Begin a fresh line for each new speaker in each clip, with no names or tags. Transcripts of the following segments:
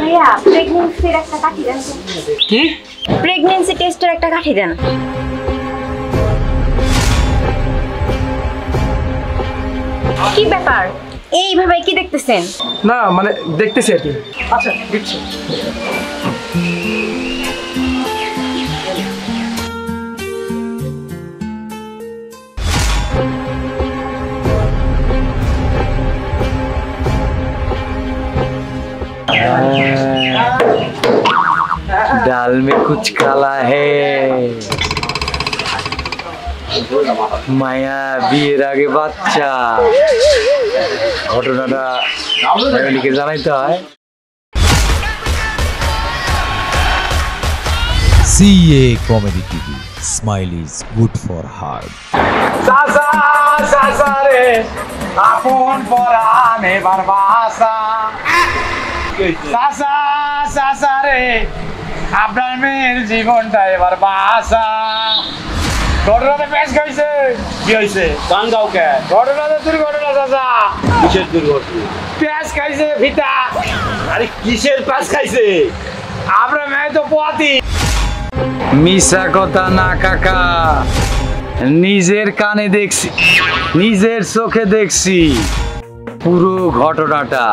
ভাইয়া প্রেগনেন্সির একটা কাঠি দেন।
কি?
প্রেগনেন্সি টেস্টের একটা কাঠি দেন। কি ব্যাপার? এইভাবে কি দেখতেছেন?
না মানে দেখতেছি আর কি। আচ্ছা দিচ্ছি।
में कुछ काला है মায়া বিয়ের আগে বাচ্চা ঘটনাটা ফ্যামিলিকে জানাইতে হয়
CA Comedy TV. Smile is good for heart.
চাচা চাচা রে আপন পরাণ এবার বাসা চাচা চাচা রে আপনার মেয়ের জীবনটা এবার বাসা ঘটনাতে পেশ খাইছে কি হয়েছে? গান গাও কে? ঘটনাতে দুর্ঘটনা চাচা।
কিসের দুর্ঘটনা?
পেঁয়াজ খাইছে ফিতা
আরে কিসের পাস খাইছে?
আমরা মেয়ে তো পোয়াতি। মিশা কথা না কাকা। নিজের কানে দেখছি নিজের চোখে দেখছি পুরো ঘটনাটা।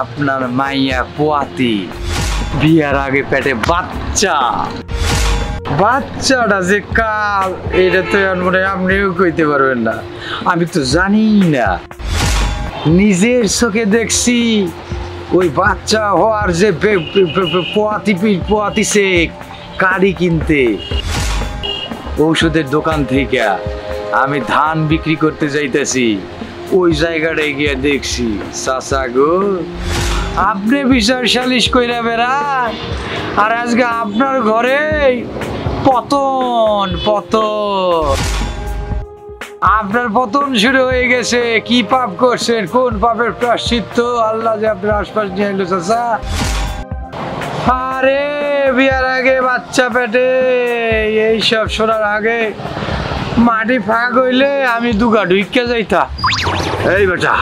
আপনার মাইয়া পোয়াতি। বিয়ার আগে পেটে বাচ্চা। বাচ্চাটা যে কাল, এটা তো মনে হয় আপনিও কইতে পারবেন না। আমি তো জানি না। নিজের চোখে দেখছি ওই বাচ্চা হওয়ার যে পোয়াতি পোয়াতিছে কারি কিনতে। ঔষধের দোকান থেকে আমি ধান বিক্রি করতে যাইতেছি। ওই জায়গাটায় গিয়ে দেখছি, চাচা গো। আপনি বিচার সালিশ কইরা বেড়ান। আর আজকে আপনার ঘরে পতন পতন। আপনার পতন শুরু হয়ে গেছে। কি পাপ করছেন? কোন পাপের প্রাশ্চিত্য আল্লাহ যে আপনার আশপাশ নিয়ে এলো, চাচা। আরে, বিয়ার আগে বাচ্চা পেটে এইসব শোনার আগে মাটি ফাঁক হইলে আমি দুগা ঢুইকে যাইতা।
এই বেটা,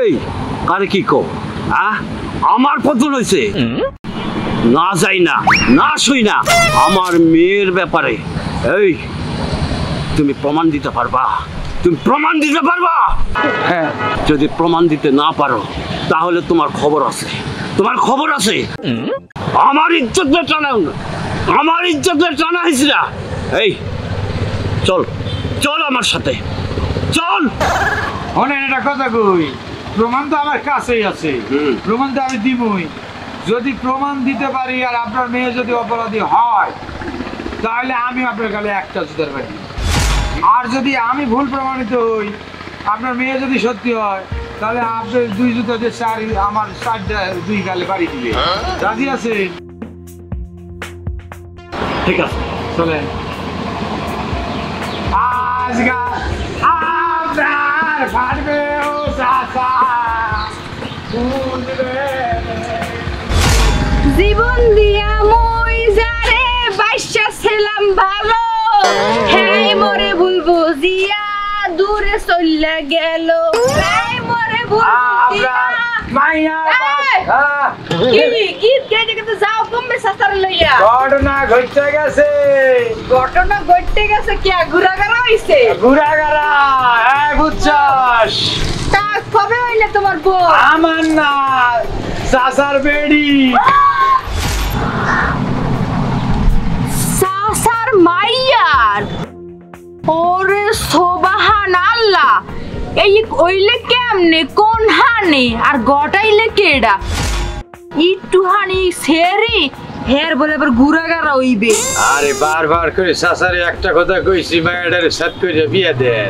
এই, আরে কি কো আমার পতন হয়েছে না যাই না না শুই না। আমার মেয়ের ব্যাপারে এই তুমি প্রমাণ দিতে পারবা? তুমি প্রমাণ দিতে পারবা?
হ্যাঁ।
যদি প্রমাণ দিতে না পারো তাহলে তোমার খবর আছে। তোমার খবর আছে? আমার ইজ্জতের টানা আমার ইজ্জতের টানা হয়েছিল এই চল চল আমার সাথে। চল!
অনেক একটা কথা কই। প্রমাণ তো আমার কাছেই আছে। প্রমাণ তো আমি দিবই। যদি প্রমাণ দিতে পারি আর আপনার মেয়ে যদি অপরাধী হয় তাহলে আমি আপনার গালে একটা জুতার বাড়ি আর যদি আমি ভুল প্রমাণিত হই আপনার মেয়ে যদি সত্যি হয় তাহলে আপনার দুই জুতা দিয়ে চার আমার চারটা দুই গালে বাড়ি দিবে। রাজি আছে
ঠিক আছে
চলেন। আজকা
সাতার লইয়া
ঘটনা ঘটতে গেছে
ঘটনা ঘটতে গেছে কি ঘুরা হইছে
ঘুরা হ্যাঁ বুঝছস
তা কবে হইলে তোমার বউ
আমার না চাচার বেড়ি
সাসার মাইয়ার ওরে আল্লাহ এই ওইলে কেমনে? কোন হানে? আর গটাইলে কেডা? একটু হানি সেরি হের বলে আবার গুড়াগারা হইবে।
আরে বারবার করে চাচারে একটা কথা কইছি মায়ের সাত করে বিয়ে দেন।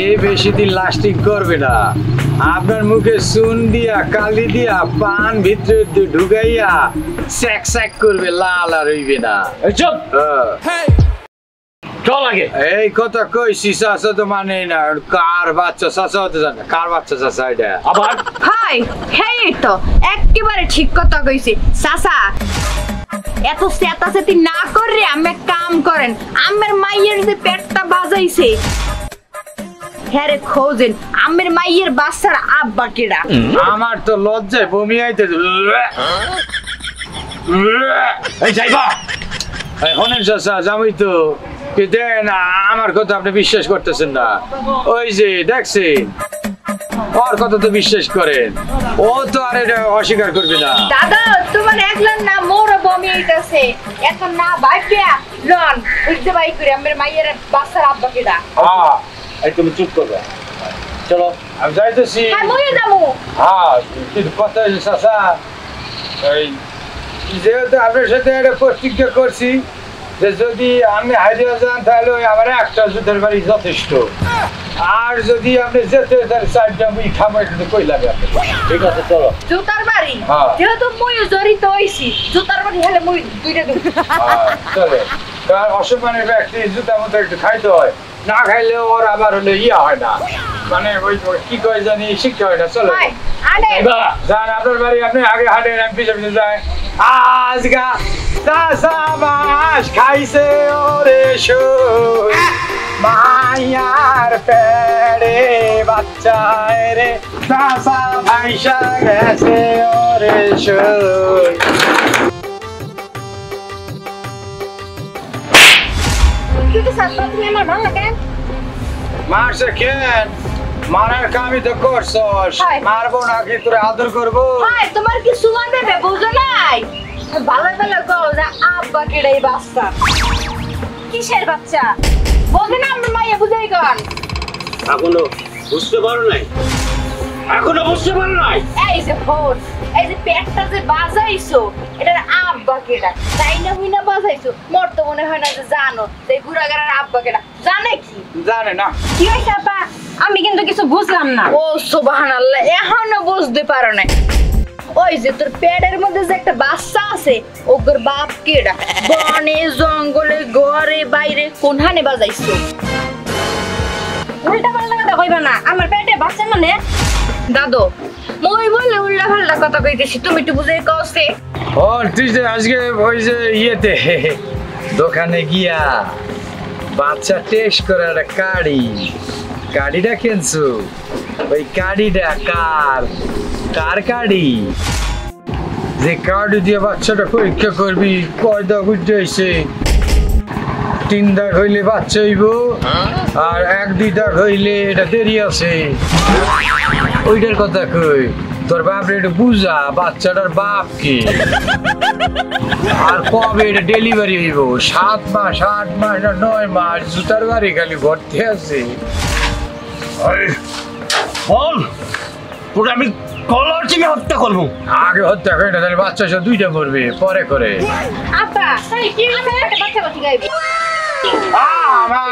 এ বেশি দিন লাস্টিং করবে না। আপনার মুখে চুন দিয়া কালি দিয়া পান ভিতরে দিয়ে ঢুকাইয়া স্যাক স্যাক করবে লাল আর হইবে না।
এই চুপ! আগে।
এই কথা কইছি চাচা তো মানে না কার বাচ্চা? চাচা হতে জানে কার বাচ্চা চাচা এটা?
আবার?
হাই হেই তো একেবারে ঠিক কথা কইছি। সাসা এত চেতাচেতি না করে আমি কাম করেন আমার মাইয়ের যে পেটটা বাজাইছে হ্যাঁ রে খোঁজেন আমের মাইয়ের বাচ্চার আব্বা কেডা?
আমার তো লজ্জায় বমি আইতে এই যাইবা। এই হনেন চাচা যাবই তো। দেন আমার কথা আপনি বিশ্বাস করতেছেন না। ওই যে দেখছেন? ওর কথা তো বিশ্বাস করেন। ও তো আর এটা অস্বীকার করবে না।
দাদা তোমার একলার না মোর বমি এখন না লন বুঝতে করে আমের মাইয়ের বাচ্চার আব্বা কেডা
হ্যাঁ এই তুমি চুপ করবে। চলো
আমি যাইতেছি।
হ্যাঁ মইও যামু
হ্যাঁ কিন্তু কথা চাচা এই যেহেতু আপনার সাথে একটা প্রতিজ্ঞা করছি যে যদি আমি হারিয়ে যান তাহলে ওই আমার একটা যুদ্ধের বাড়ি যথেষ্ট। আর যদি আপনি যেতে তাহলে চারটা মুই খাম কিন্তু কই লাগে
ঠিক আছে চলো।
জুতার বাড়ি?
হ্যাঁ।
যেহেতু মইও জড়িত হইছি জুতার বাড়ি হলে মই দুইটা দেব।
আর চলে। কারণ অসম্মানের ব্যক্তি জুতা মতো একটু খাইতে হয় না খাইলে ওর আবার হলে ইয়া হয় না। মানে ওই কি কয় জানি শিখতে হয় না চলো যান আপনার বাড়ি আপনি আগে হাঁটেন আমি পিছনে পিছনে যাই। আজগা চাষা মাছ খাইছে ওরে সুর মায়ার পেড়ে বাচ্চায় রে। চাষা ভাইসা গেছে ওরে সুর
কিন্তু সাতটা তুমি আমার ভালো লাগে?
মারছে কেন? মারার কামই তো করছস। মারবো নাকি? তোরে আদর করব?
ভাই তোমার কি সুমান দেবে? বুঝো নাই? ভালো ভালো কও যে আব্বা কেডাই বাচ্চা। কিসের বাচ্চা? বলবে না আমার মাইয়া বুঝাই কন।
এখনও বুঝতে পারো নাই? এখনও বুঝতে পারো নাই?
এই যে ফোন এই যে পেটটা যে বাজাইছো এটার আব্বা কেডা? তাই না হুই না বাজাইছো? মোর তো মনে হয় না যে জানো যে গুড়াগাড়ার আব্বা কেডা। জানে কি?
জানে না।
কি হয়েছে আপা? আমি কিন্তু কিছু বুঝলাম না। ও সুবহানাল্লাহ এখনও বুঝতে পারো না ওই যে তোর পেটের মধ্যে যে একটা বাচ্চা আছে ওগর বাপ কেডা? বনে জঙ্গলে ঘরে বাইরে কোনখানে বাজাইছো? উল্টা পাল্টা কথা কইবা না আমার পেটে বাচ্চা মানে? দাদু মই বলে উল্টা পাল্টা কথা কইতেছি, তুমি
ও তুই যে আজকে ওই যে ইয়েতে দোকানে গিয়া বাচ্চা টেস্ট করে একটা কাড়ি। কাড়িটা কিনছু? ওই কাড়িটা কার? কার কাড়ি? যে কার্ড দিয়ে বাচ্চাটা পরীক্ষা করবি কয় দাগ উঠে হয়েছে তিন দাগ হইলে বাচ্চা হইব আর এক দুই দাগ হইলে এটা দেরি আছে। ওইটার কথা কই তোর বাপরে একটু বুঝা বাচ্চাটার বাপ কি? আর কবে এটা ডেলিভারি হইব? সাত মাস আট মাস না নয় মাস জুতার বাড়ি খালি ভর্তি আছে।
বল তোর আমি কলার থেকে হত্যা করব।
আগে হত্যা করে না তাহলে বাচ্চা সব দুইটা করবে পরে করে।
আপা কি বাচ্চা বাচ্চা গাইবে।
আমার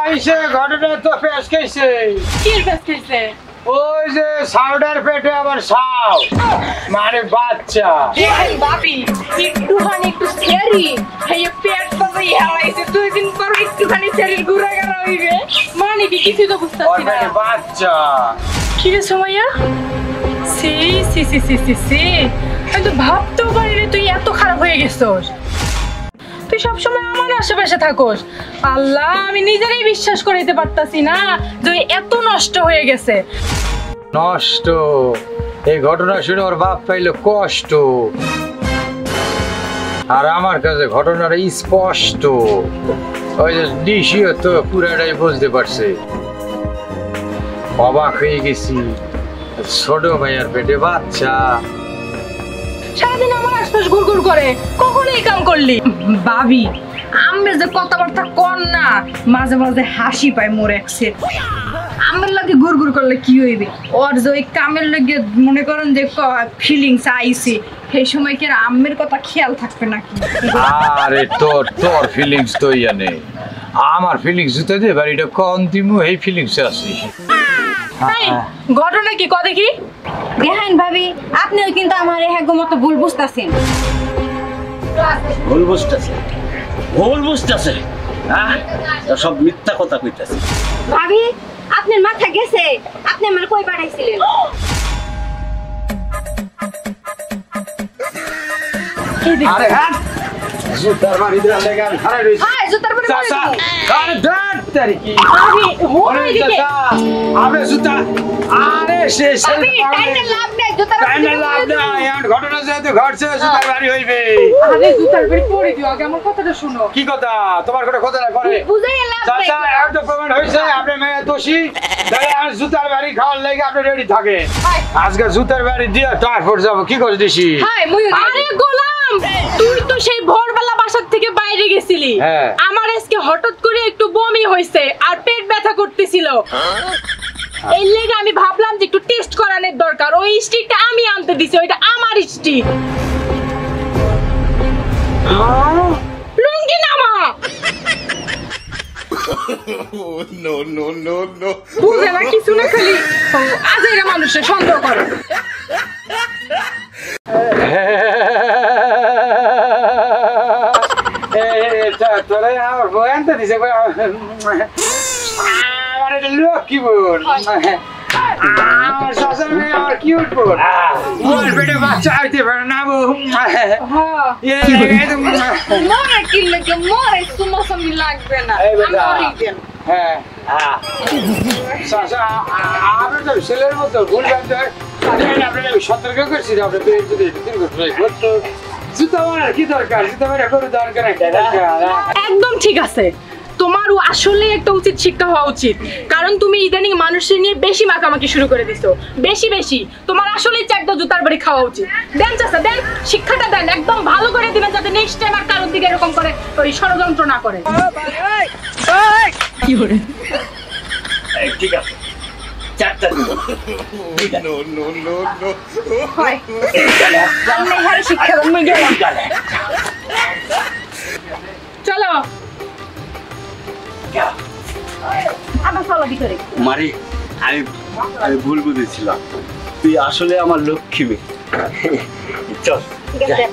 আইসে ঘটনা তো পেশ খাইছে
কি বেশ কইছে
ওই যে সাউডার পেটে আবার সাউ। মানে বাচ্চা।
এই বাপি একটুখানি একটু সেরি এই পেট বাজাই হারাইছে দুই দিন পর একটুখানি শরীর ঘুরে গেল হইবে মানে কি কিছু তো বুঝতাছি না।
বাচ্চা।
কি রে সোমাইয়া? সি সি সি সি সি সি। আমি তো ভাবতেও পারিনি তুই এত খারাপ হয়ে গেছস। তুই সবসময় আমার আশেপাশে থাকোস। আল্লাহ, আমি নিজেরই বিশ্বাস করাইতে পারতাছি না তুই এত নষ্ট হয়ে গেছে।
নষ্ট? এই ঘটনা শুনে ওর বাপ পাইলো কষ্ট। আর আমার কাছে ঘটনাটা স্পষ্ট। ওই যে ডিসিও তো পুরাটাই বুঝতে পারছে। অবাক হয়ে গেছি। ছোট ভাইয়ার পেটে বাচ্চা।
সারাদিন আমার আশপাশ ঘুরঘুর করে। কখন এই কাম করলি। ভাবি আমি যে কথাবার্তা কর না, মাঝে মাঝে হাসি পায় মোর একসে আমার লাগে ঘুরঘুর করলে কি হইবে? ওর যে ওই কামের লাগে মনে করেন যে ফিলিংস আইসি, সেই সময় কি আম্মের কথা খেয়াল থাকবে নাকি?
আরে তোর তোর ফিলিংস তো ইয়া নেই। আমার ফিলিংস জুতে দে বাড়িটা কম দিমু এই ফিলিংস আছে
ঘটনা কি? ক দেখি।
দেখেন ভাবি আপনিও কিন্তু আমার হ্যাঁ মতো ভুল বুঝতেছেন।
ভুল বুঝতেছে? ভুল বুঝতেছে? হ্যাঁ? সব মিথ্যা কথা কইতেছে।
ভাবি আপনার মাথা গেছে। আপনি আমার কই পাঠাইছিলেন?
আরে হ্যাঁ। জুতার বাড়ি দিয়ে লেগে হারাই রইছি।
হাই জুতার
কি
ভাবি হো
আরে
এদিকে
চাচা, আমরা জুতা। আরে সে সে
ভাবি টাইমে লাভ নাই জুতা
টাইমে লাভ নাই এখন ঘটনা যেহেতু ঘটছে জুতার বাড়ি হইবে।
আরে জুতার বেরি পরে দিও আগে আমার কথাটা শোনো।
কি কথা? তোমার কোনো কথা না করে
বুঝাই লাভ নাই।
চাচা এখন তো প্রমাণ হয়েছে আপনার মেয়ে দোষী। তাহলে আর জুতার বাড়ি খাওয়ার লেগে আপনি রেডি থাকে। আজকে জুতার বাড়ি দিয়ে তারপর যাব কি করে দিছি
আরে গোলাম তুই তো সেই ভোরবেলা বাসার থেকে বাইরে গেছিলি।
হ্যাঁ।
আমার হঠাৎ করে একটু বমি হয়েছে আর পেট ব্যথা করতেছিল। এই লেগে আমি ভাবলাম যে একটু টেস্ট করানোর দরকার। ওই স্টিকটা আমি আনতে দিছি ওইটা আমার স্টিক লুঙ্গি নামা! বুঝে না কিছু না খালি। আজেরা মানুষের সন্দেহ করে।
তোরা আমার বই আনতে দিছে আমার এটা লক্ষ্মী বোন। আমার শাশুড়ি মেয়ে আমার কিউট বোন। মোর পেটে বাচ্চা আইতে পারে না বউ।
হ্যাঁ।
মোরে কি লাগে মোরে সুমসমি লাগবে না।
এই বেটা।
আমরি দেন
হ্যাঁ। আমরা তো ছেলের মতো ভুল বান্ধব আপনার সতর্ক করছি আপনার যদি করতো কি দরকার? দরকার
একদম ঠিক আছে। তোমারও আসলে একটা উচিত শিক্ষা হওয়া উচিত। কারণ তুমি ইদানিং মানুষের নিয়ে বেশি মাখামাখি শুরু করে দিছো। বেশি বেশি। তোমার আসলেই চারটা জুতার বাড়ি খাওয়া উচিত। দেন চাষা দেন শিক্ষাটা দেন। একদম ভালো করে দিবেন যাতে নেক্সট টাইম আর কারোর দিকে এরকম করে ওই ষড়যন্ত্র না করে। কি করে
ঠিক আছে। চারটা
হয় আমি হারে শিক্ষা দেন গেলাম
চলো।
আবার চলো ভিতরে
মারি আমি আমি ভুল বুঝেছিলাম। তুই আসলে আমার লক্ষ্মী মেয়ে। চল
ঠিক আছে।